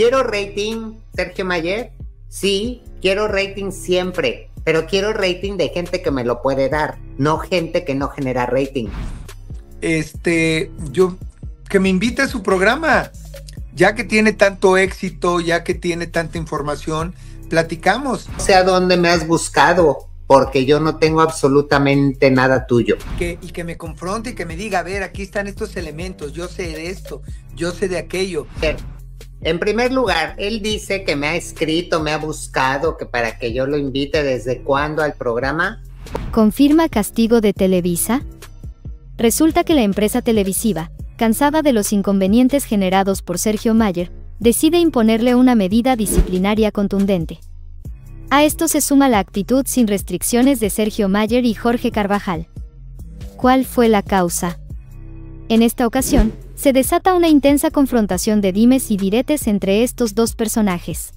¿Quiero rating, Sergio Mayer? Sí, quiero rating siempre, pero quiero rating de gente que me lo puede dar, no gente que no genera rating. Este, yo, que me invite a su programa, ya que tiene tanto éxito, ya que tiene tanta información, platicamos. No sé a dónde me has buscado, porque yo no tengo absolutamente nada tuyo. Que, y que me confronte y que me diga, a ver, aquí están estos elementos, yo sé de esto, yo sé de aquello. En primer lugar, él dice que me ha escrito, me ha buscado, que para que yo lo invite desde cuándo al programa. ¿Confirma castigo de Televisa? Resulta que la empresa televisiva, cansada de los inconvenientes generados por Sergio Mayer, decide imponerle una medida disciplinaria contundente. A esto se suma la actitud sin restricciones de Sergio Mayer y Jorge Carvajal. ¿Cuál fue la causa? En esta ocasión, se desata una intensa confrontación de dimes y diretes entre estos dos personajes.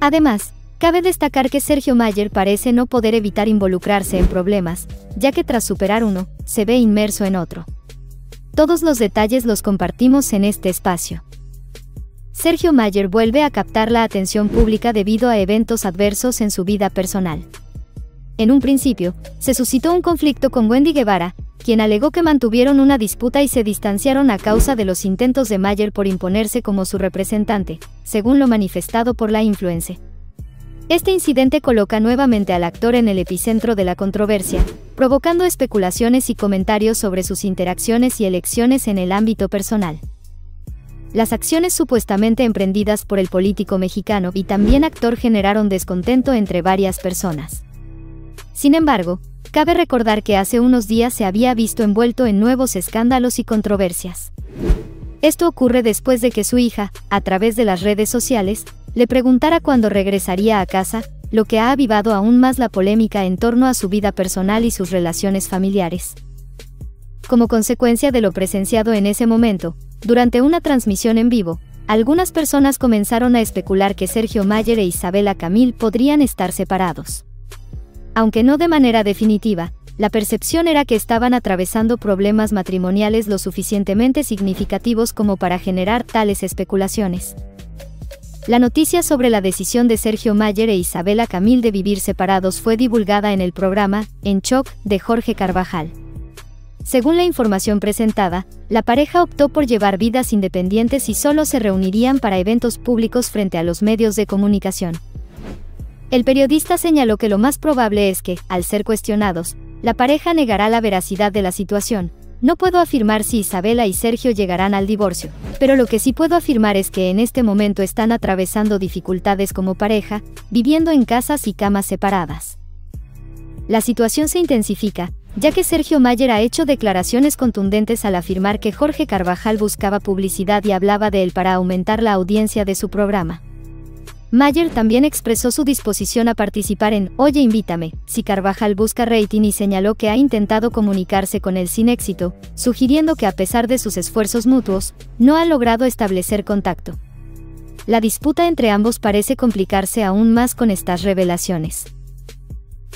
Además, cabe destacar que Sergio Mayer parece no poder evitar involucrarse en problemas, ya que tras superar uno, se ve inmerso en otro. Todos los detalles los compartimos en este espacio. Sergio Mayer vuelve a captar la atención pública debido a eventos adversos en su vida personal. En un principio, se suscitó un conflicto con Wendy Guevara, quien alegó que mantuvieron una disputa y se distanciaron a causa de los intentos de Mayer por imponerse como su representante, según lo manifestado por la influencer. Este incidente coloca nuevamente al actor en el epicentro de la controversia, provocando especulaciones y comentarios sobre sus interacciones y elecciones en el ámbito personal. Las acciones supuestamente emprendidas por el político mexicano y también actor generaron descontento entre varias personas. Sin embargo, cabe recordar que hace unos días se había visto envuelto en nuevos escándalos y controversias. Esto ocurre después de que su hija, a través de las redes sociales, le preguntara cuándo regresaría a casa, lo que ha avivado aún más la polémica en torno a su vida personal y sus relaciones familiares. Como consecuencia de lo presenciado en ese momento, durante una transmisión en vivo, algunas personas comenzaron a especular que Sergio Mayer e Isabela Camil podrían estar separados. Aunque no de manera definitiva, la percepción era que estaban atravesando problemas matrimoniales lo suficientemente significativos como para generar tales especulaciones. La noticia sobre la decisión de Sergio Mayer e Isabela Camil de vivir separados fue divulgada en el programa En Shock de Jorge Carvajal. Según la información presentada, la pareja optó por llevar vidas independientes y solo se reunirían para eventos públicos frente a los medios de comunicación. El periodista señaló que lo más probable es que, al ser cuestionados, la pareja negará la veracidad de la situación. No puedo afirmar si Isabela y Sergio llegarán al divorcio, pero lo que sí puedo afirmar es que en este momento están atravesando dificultades como pareja, viviendo en casas y camas separadas. La situación se intensifica, ya que Sergio Mayer ha hecho declaraciones contundentes al afirmar que Jorge Carvajal buscaba publicidad y hablaba de él para aumentar la audiencia de su programa. Mayer también expresó su disposición a participar en Oye Invítame, si Carvajal busca rating y señaló que ha intentado comunicarse con él sin éxito, sugiriendo que a pesar de sus esfuerzos mutuos, no ha logrado establecer contacto. La disputa entre ambos parece complicarse aún más con estas revelaciones.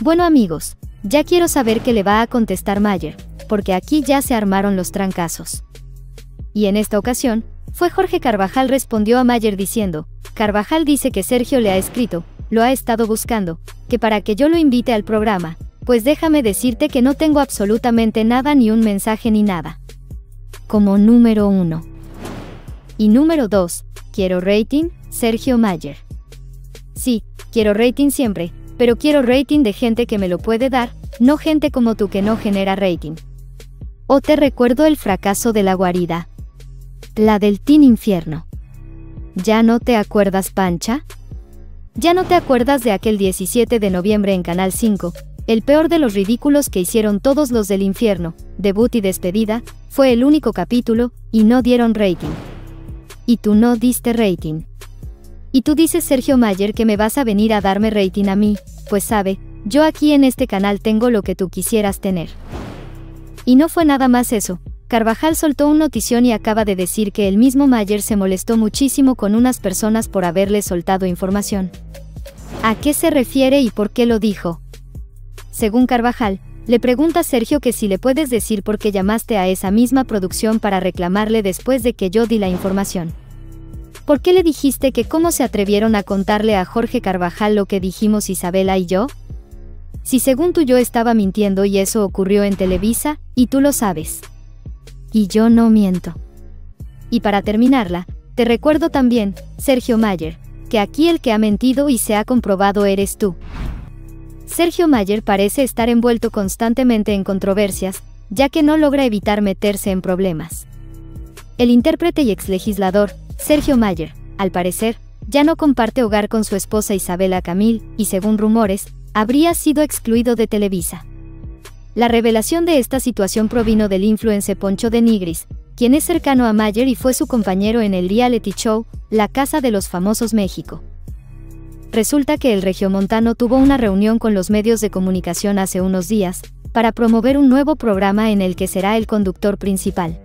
Bueno amigos, ya quiero saber qué le va a contestar Mayer, porque aquí ya se armaron los trancazos. Y en esta ocasión, fue Jorge Carvajal respondió a Mayer diciendo, Carvajal dice que Sergio le ha escrito, lo ha estado buscando, que para que yo lo invite al programa, pues déjame decirte que no tengo absolutamente nada ni un mensaje ni nada. Como número uno. Y número dos, quiero rating, Sergio Mayer. Sí, quiero rating siempre, pero quiero rating de gente que me lo puede dar, no gente como tú que no genera rating. O te recuerdo el fracaso de la guarida. La del Teen Infierno. ¿Ya no te acuerdas, Pancha? ¿Ya no te acuerdas de aquel 17 de noviembre en Canal 5? El peor de los ridículos que hicieron todos los del infierno, debut y despedida, fue el único capítulo, y no dieron rating. Y tú no diste rating. Y tú dices Sergio Mayer que me vas a venir a darme rating a mí, pues sabe, yo aquí en este canal tengo lo que tú quisieras tener. Y no fue nada más eso. Carvajal soltó un notición y acaba de decir que el mismo Mayer se molestó muchísimo con unas personas por haberle soltado información. ¿A qué se refiere y por qué lo dijo? Según Carvajal, le pregunta Sergio que si le puedes decir por qué llamaste a esa misma producción para reclamarle después de que yo di la información. ¿Por qué le dijiste que cómo se atrevieron a contarle a Jorge Carvajal lo que dijimos Isabela y yo? Si según tú yo estaba mintiendo y eso ocurrió en Televisa, y tú lo sabes. Y yo no miento. Y para terminarla, te recuerdo también, Sergio Mayer, que aquí el que ha mentido y se ha comprobado eres tú. Sergio Mayer parece estar envuelto constantemente en controversias, ya que no logra evitar meterse en problemas. El intérprete y exlegislador, Sergio Mayer, al parecer, ya no comparte hogar con su esposa Isabela Camil, y según rumores, habría sido excluido de Televisa. La revelación de esta situación provino del influencer Poncho de Nigris, quien es cercano a Mayer y fue su compañero en el reality show La Casa de los Famosos México. Resulta que el regiomontano tuvo una reunión con los medios de comunicación hace unos días, para promover un nuevo programa en el que será el conductor principal.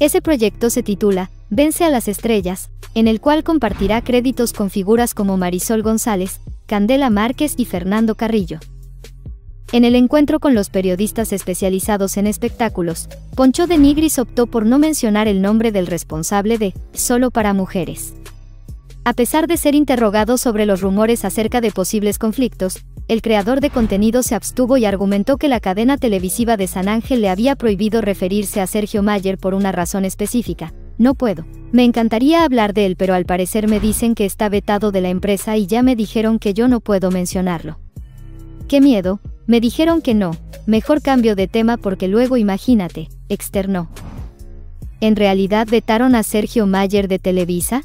Ese proyecto se titula Vence a las Estrellas, en el cual compartirá créditos con figuras como Marisol González, Candela Márquez y Fernando Carrillo. En el encuentro con los periodistas especializados en espectáculos, Poncho de Nigris optó por no mencionar el nombre del responsable de Solo para Mujeres. A pesar de ser interrogado sobre los rumores acerca de posibles conflictos, el creador de contenido se abstuvo y argumentó que la cadena televisiva de San Ángel le había prohibido referirse a Sergio Mayer por una razón específica. No puedo. Me encantaría hablar de él, pero al parecer me dicen que está vetado de la empresa y ya me dijeron que yo no puedo mencionarlo. ¡Qué miedo! Me dijeron que no, mejor cambio de tema porque luego imagínate, externó. ¿En realidad vetaron a Sergio Mayer de Televisa?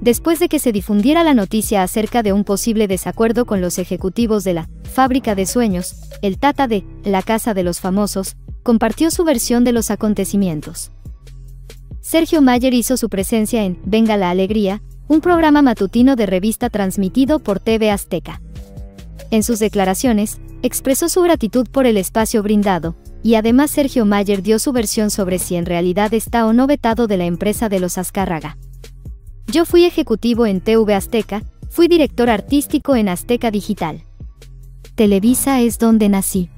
Después de que se difundiera la noticia acerca de un posible desacuerdo con los ejecutivos de la Fábrica de Sueños, el Tata de La Casa de los Famosos compartió su versión de los acontecimientos. Sergio Mayer hizo su presencia en Venga la Alegría, un programa matutino de revista transmitido por TV Azteca. En sus declaraciones, expresó su gratitud por el espacio brindado, y además Sergio Mayer dio su versión sobre si en realidad está o no vetado de la empresa de los Azcárraga. Yo fui ejecutivo en TV Azteca, fui director artístico en Azteca Digital. Televisa es donde nací.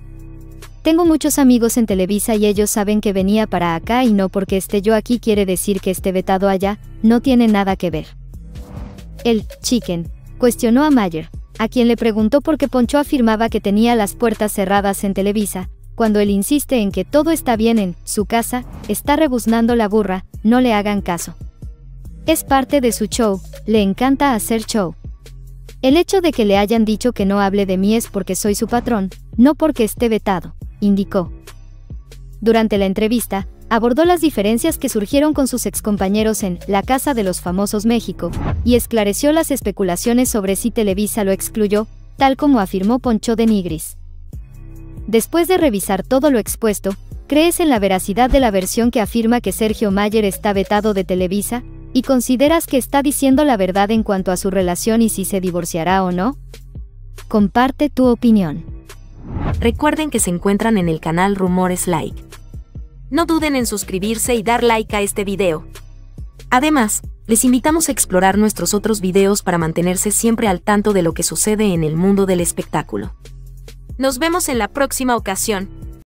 Tengo muchos amigos en Televisa y ellos saben que venía para acá y no porque esté yo aquí quiere decir que esté vetado allá, no tiene nada que ver. El chicken cuestionó a Mayer, a quien le preguntó por qué Poncho afirmaba que tenía las puertas cerradas en Televisa, cuando él insiste en que todo está bien en su casa, está rebuznando la burra, no le hagan caso. Es parte de su show, le encanta hacer show. El hecho de que le hayan dicho que no hable de mí es porque soy su patrón, no porque esté vetado, indicó. Durante la entrevista, abordó las diferencias que surgieron con sus excompañeros en La Casa de los Famosos México, y esclareció las especulaciones sobre si Televisa lo excluyó, tal como afirmó Poncho de Nigris. Después de revisar todo lo expuesto, ¿crees en la veracidad de la versión que afirma que Sergio Mayer está vetado de Televisa? ¿Y consideras que está diciendo la verdad en cuanto a su relación y si se divorciará o no? Comparte tu opinión. Recuerden que se encuentran en el canal Rumores Like no duden en suscribirse y dar like a este video. Además, les invitamos a explorar nuestros otros videos para mantenerse siempre al tanto de lo que sucede en el mundo del espectáculo. Nos vemos en la próxima ocasión.